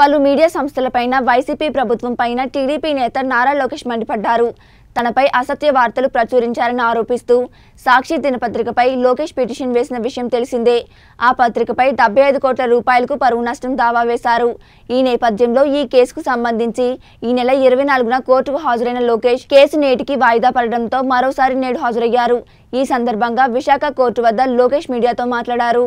పలు మీడియా సంస్థలపైన వైసీపీ ప్రభుత్వం పైన టీడీపీ నేత నారా లోకేష్ మండిపడ్డారు. తనపై అసత్య వార్తలు ప్రచురించారని ఆరోపిస్తూ సాక్షి దినపత్రికపై లోకేష్ పిటిషన్ వేసిన విషయం తెలిసిందే. ఆ పత్రికపై డెబ్బై ఐదు కోట్ల రూపాయలకు పరువు నష్టం దావా వేశారు. ఈ నేపథ్యంలో ఈ కేసుకు సంబంధించి ఈ నెల ఇరవై నాలుగున కోర్టుకు హాజరైన లోకేష్ కేసు నేటికి వాయిదా పడడంతో మరోసారి నేడు హాజరయ్యారు. ఈ సందర్భంగా విశాఖ కోర్టు వద్ద లోకేష్ మీడియాతో మాట్లాడారు.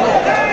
não.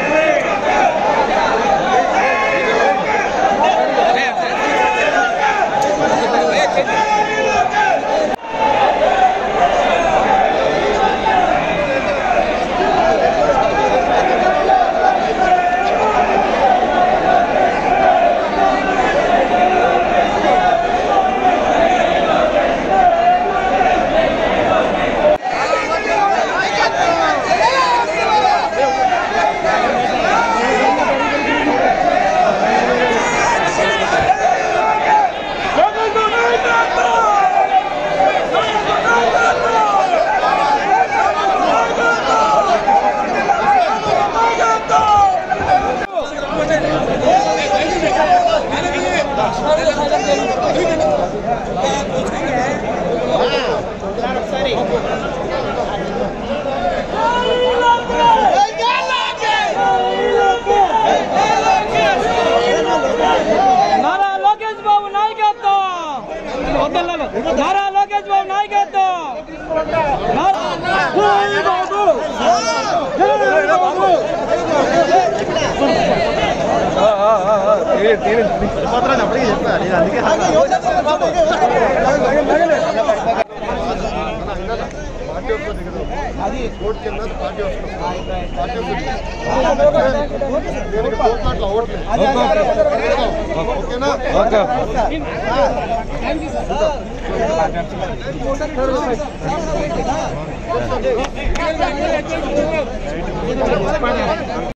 ನಾರಾಯಣ ಲೋಕೇಶ್ ಬಾಬು ನಾಯ್ಕ ನಾರಾಯಣ అప్పటికే చెప్పా నేను అందుకే అది కోర్టు కింద పార్టీ వస్తుంది పార్టీ వస్తుంది అవ్వట్లేదు ఓకేనా ఓకే థ్యాంక్ యూ సార్